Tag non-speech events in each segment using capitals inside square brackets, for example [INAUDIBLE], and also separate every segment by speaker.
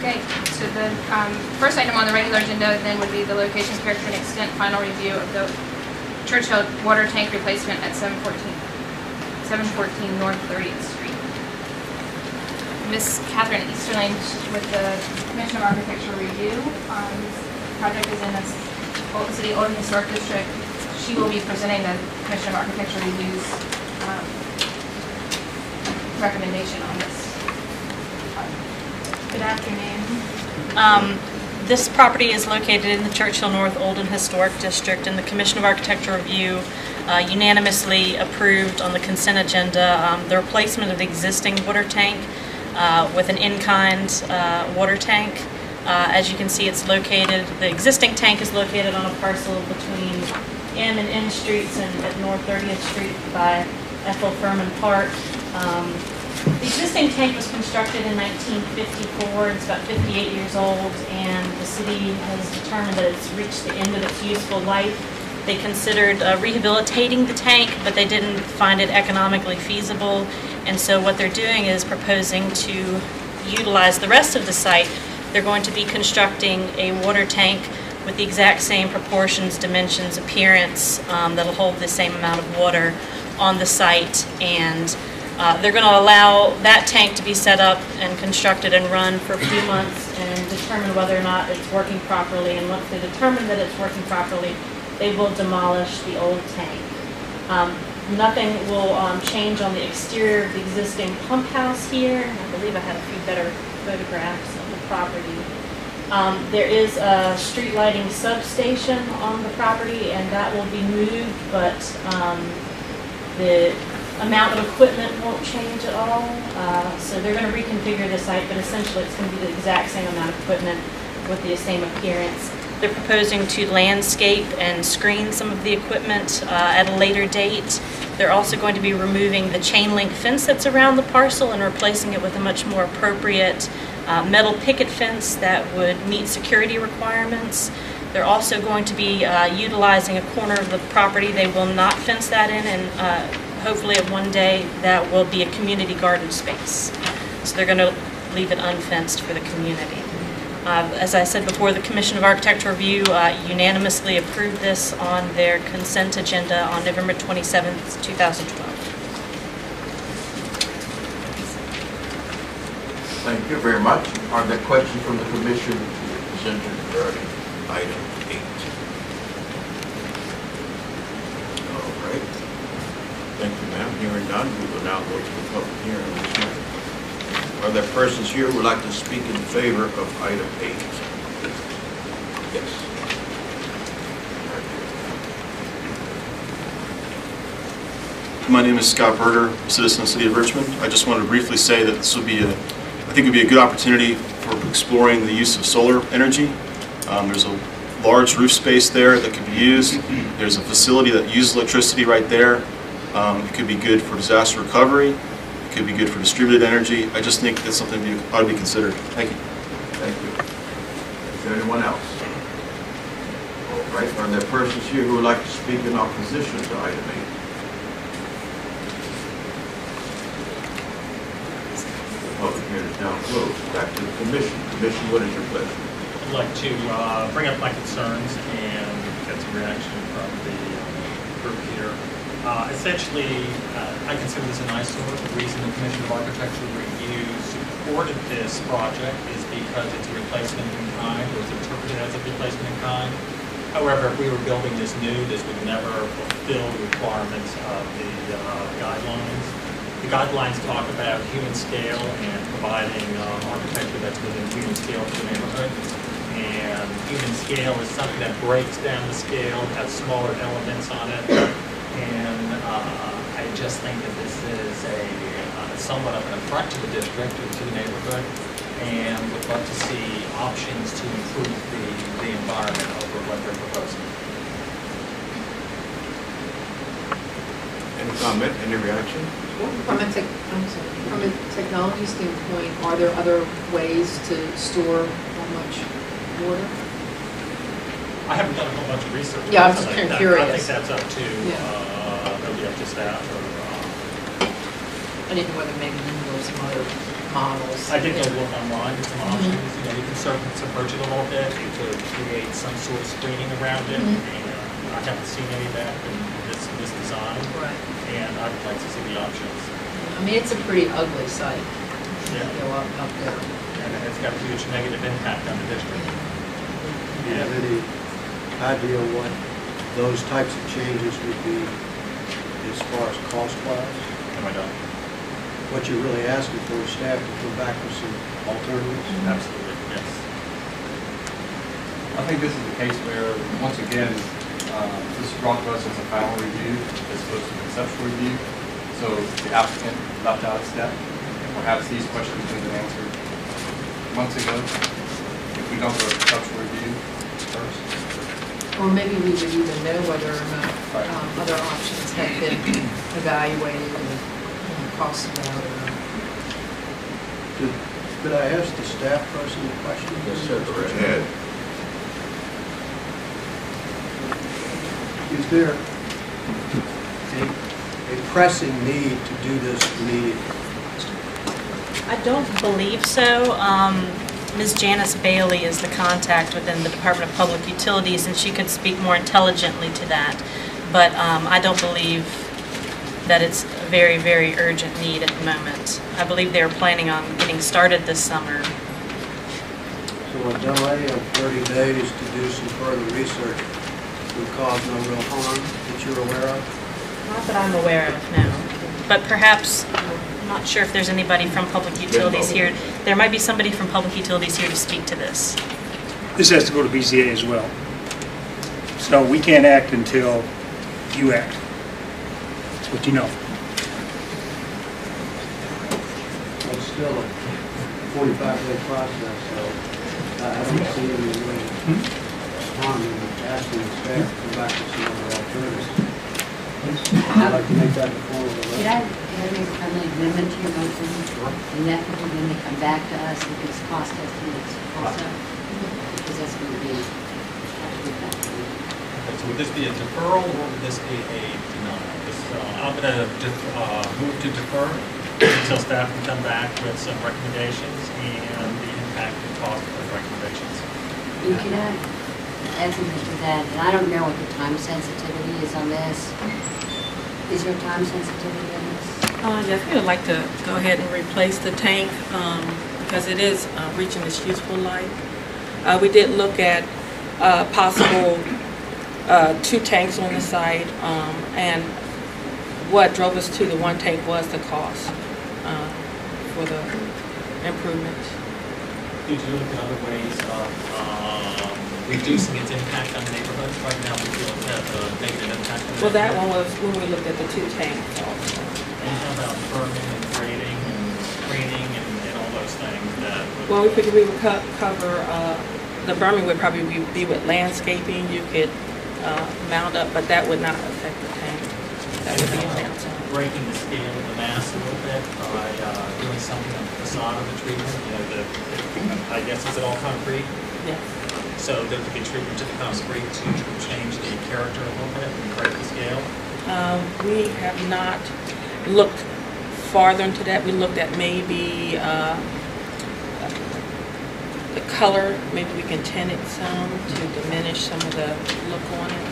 Speaker 1: Okay, so the um, first item on the regular agenda then would be the location, character, and extent final review of the Church Hill water tank replacement at 714, 714 North 30th Street. Miss Catherine Easterling with the Commission of Architecture review. Um, This project is in the Old City Old Historic District. She will be presenting the Commission of Architecture review's recommendation on this.
Speaker 2: Good afternoon. Um, This property is located in the Church Hill North Old and Historic District, and the Commission of Architecture Review uh, unanimously approved on the consent agenda um, the replacement of the existing water tank uh, with an in-kind uh, water tank. Uh, As you can see, it's located, the existing tank is located on a parcel between M and N Streets and at North 30th Street by Ethel Furman Park. Um, the existing tank was constructed in 1954, it's about 58 years old, and the city has determined that it's reached the end of its useful life. They considered uh, rehabilitating the tank, but they didn't find it economically feasible, and so what they're doing is proposing to utilize the rest of the site. They're going to be constructing a water tank with the exact same proportions, dimensions, appearance, um, that'll hold the same amount of water on the site, and uh, They're going to allow that tank to be set up and constructed and run for a few months and determine whether or not it's working properly. And once they determine that it's working properly, they will demolish the old tank. Um, Nothing will um, change on the exterior of the existing pump house here. I believe I had a few better photographs of the property. Um, There is a street lighting substation on the property, and that will be moved, but um, the amount of equipment won't change at all. Uh, So they're going to reconfigure the site, but essentially it's going to be the exact same amount of equipment with the same appearance. They're proposing to landscape and screen some of the equipment uh, at a later date. They're also going to be removing the chain link fence that's around the parcel and replacing it with a much more appropriate uh, metal picket fence that would meet security requirements. They're also going to be uh, utilizing a corner of the property. They will not fence that in, and uh, hopefully at one day that will be a community garden space. So they're going to leave it unfenced for the community. Uh, As I said before, the Commission of Architecture Review uh, unanimously approved this on their consent agenda on November 27, 2012.
Speaker 3: Thank you very much. Are there questions from the commission presented regarding item eight? All right. Thank you, ma'am. Hearing none, we will now go to the public hearing on this matter. Are there persons here who would like to speak in favor of item eight? Yes.
Speaker 4: My name is Scott Berger, citizen of the City of Richmond. I just wanted to briefly say that this would be a, I think would be a good opportunity for exploring the use of solar energy. Um, There's a large roof space there that could be used. There's a facility that uses electricity right there. Um, It could be good for disaster recovery. It could be good for distributed energy. I just think that's something that ought to be considered. Thank you.
Speaker 3: Thank you. Is there anyone else? All right. Are there persons here who would like to speak in opposition to item eight? The public hearing is now closed. Back to the commission. Commission, what is your pleasure?
Speaker 5: I'd like to uh, bring up my concerns and get some reaction from the group here. Uh, Essentially, uh, I consider this an eyesore. The reason the Commission of Architecture Review supported this project is because it's a replacement in kind, or is interpreted as a replacement in kind. However, if we were building this new, this would never fulfill the requirements of the uh, guidelines. The guidelines talk about human scale and providing uh, architecture that's within human scale for the neighborhood. And human scale is something that breaks down the scale, has smaller elements on it. And uh, I just think that this is a uh, somewhat of an affront to the district or to the neighborhood. And would love to see options to improve the, the environment over what they're proposing.
Speaker 3: Any comment, any reaction?
Speaker 6: From a tech, I'm sorry, from a technology standpoint, are there other ways to store that much water?
Speaker 5: I haven't done a whole bunch of research.
Speaker 6: Yeah, I was
Speaker 5: on
Speaker 6: just
Speaker 5: something like
Speaker 6: kinda
Speaker 5: that, but I
Speaker 6: curious.
Speaker 5: think that's up to,
Speaker 6: Yeah.
Speaker 5: uh, maybe up to staff or, uh,
Speaker 6: I didn't know whether maybe you know some other models.
Speaker 5: I did go look online at some
Speaker 6: Mhm.
Speaker 5: options, you know, you can sort of subvert it a little bit, you could create some sort of screening around it,
Speaker 6: Mhm.
Speaker 5: and I haven't seen any of that in this, this design,
Speaker 6: Right.
Speaker 5: and I would like to see the options.
Speaker 6: I mean, it's a pretty ugly site,
Speaker 5: Yeah,
Speaker 6: know, up, up there.
Speaker 5: and it's got a huge negative impact on the district.
Speaker 7: Do you have any idea what those types of changes would be as far as cost wise?
Speaker 5: Am I done?
Speaker 7: What you're really asking for is staff to come back with some alternatives?
Speaker 5: Absolutely, yes.
Speaker 8: I think this is a case where, once again, uh, this is brought to us as a final review, as opposed to conceptual review. So the applicant left out a step, and perhaps these questions could have been answered months ago if we don't go to conceptual review first.
Speaker 6: Or maybe we would even know whether or not um, other options have been evaluated and you know, cost them out or not.
Speaker 7: Could could I ask the staff person a question?
Speaker 3: Yes, sir, go right ahead.
Speaker 7: Is there a a pressing need to do this immediately?
Speaker 2: I don't believe so. Um, Ms. Janice Bailey is the contact within the Department of Public Utilities, and she could speak more intelligently to that. But um, I don't believe that it's a very, very urgent need at the moment. I believe they are planning on getting started this summer.
Speaker 7: So a delay of 30 days to do some further research would cause no real harm that you're aware of?
Speaker 2: Not that I'm aware of, no. But perhaps, I'm not sure if there's anybody from Public Utilities here. There might be somebody from Public Utilities here to speak to this.
Speaker 9: This has to go to BZA as well. So we can't act until you act. That's what you know.
Speaker 7: It's still a 45-day process, so I I don't see any real hmm? harm in asking the staff hmm? to come back with some other alternatives. I'd like to make that the form of a
Speaker 10: Could I,
Speaker 7: motion.
Speaker 10: could I make a friendly amendment to your motion? And that would when they come back to us with these cost estimates also, because that's going to be, have to get back to you.
Speaker 5: Okay, So would this be a deferral or would this be a denial? This, uh, I'm going to move to defer until staff can come back with some recommendations and the impact and cost of those recommendations.
Speaker 10: And can I add something to that? And I don't know what the time sensitivity is on this. Is there time sensitivity on this?
Speaker 11: Uh, yes, we would like to go ahead and replace the tank, um, because it is, uh, reaching its useful life. Uh, we did look at, uh, possible, uh, two tanks on the site, um, and what drove us to the one tank was the cost, uh, for the improvements.
Speaker 5: Did you look at other ways of um, reducing its impact on the neighborhood? Right now, we feel has a negative impact on the
Speaker 11: Well, that one was when we looked at the two tanks also.
Speaker 5: And about and grading and screening and and all those things that.
Speaker 11: Well, we figured we would co- cover, uh, the berming would probably be- be with landscaping, you could uh, mount up, but that would not affect the tank. That would be a
Speaker 5: breaking the scale of the mass a little bit by uh, doing something on the facade of the treatment, you know, the, I guess, is it all concrete?
Speaker 11: Yes.
Speaker 5: So there could be treatment to the concrete to change the character a little bit and break the scale?
Speaker 11: Um, We have not looked farther into that. We looked at maybe uh, the color, maybe we can tint it some to diminish some of the look on it.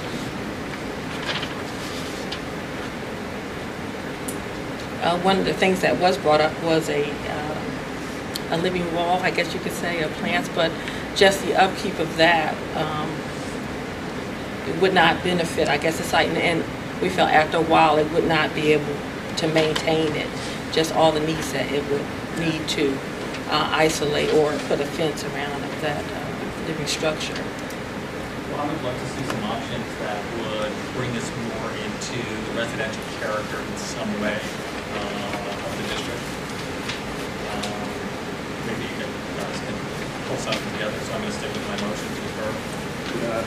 Speaker 11: Uh, One of the things that was brought up was a, uh, a living wall, I guess you could say, of plants, but just the upkeep of that um, it would not benefit, I guess, the site. And- And we felt after a while, it would not be able to maintain it, just all the needs that it would need to uh, isolate or put a fence around of that uh, living structure.
Speaker 5: Well, I would like to see some options that would bring us more into the residential character in some way uh, of the district. Um, Maybe you can, guys can pull something together, so I'm going to stick with my motion to defer,
Speaker 7: Could I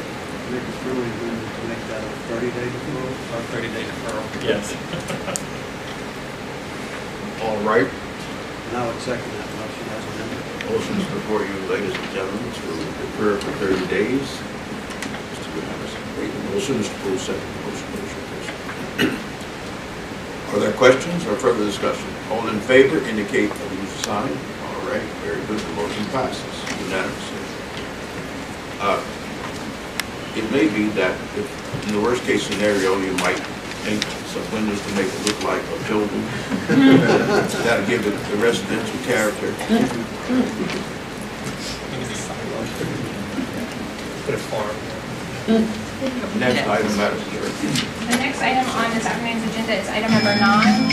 Speaker 7: make a friendly to make that a 30-day deferral?
Speaker 5: or 30-day deferral. Yes. [LAUGHS]
Speaker 3: All right,
Speaker 7: And I would second that motion as amended.
Speaker 3: motion's before you, ladies and gentlemen, to defer for 30 days. unanimous. Great. Motion is approved, second motion, motion. Are there questions or further discussion? All in favor indicate by the use of sign. All right, very good, the motion passes unanimously. Uh, It may be that if, in the worst case scenario, you might paint some windows to make it look like a building. [LAUGHS] That'll give it the residential character.
Speaker 5: Put a farm.
Speaker 3: Next item, Madam Clerk.
Speaker 1: The next item on this afternoon's agenda is item number nine,